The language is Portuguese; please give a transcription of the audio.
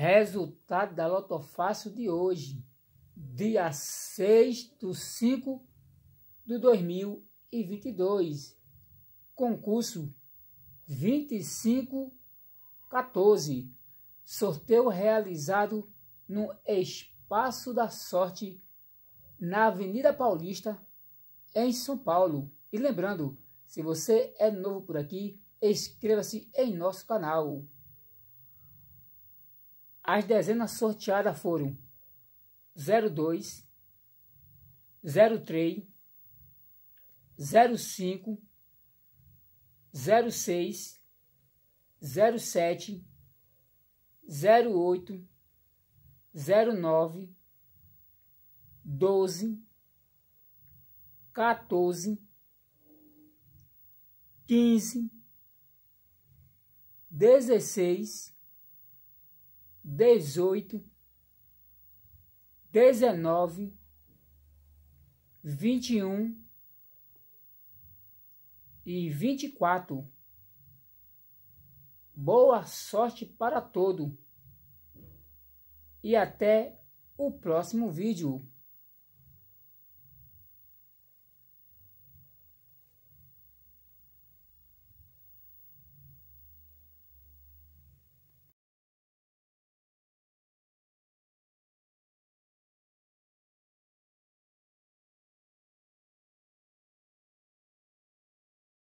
Resultado da Loto Fácil de hoje, dia 6 de 5 de 2022. Concurso 2514. Sorteio realizado no Espaço da Sorte, na Avenida Paulista, em São Paulo. E lembrando, se você é novo por aqui, inscreva-se em nosso canal. As dezenas sorteadas foram 02, 03, 05, 06, 07, 08, 09, 12, 14, 15, 16, dezoito, dezenove, vinte e um e vinte e quatro. Boa sorte para todo e até o próximo vídeo.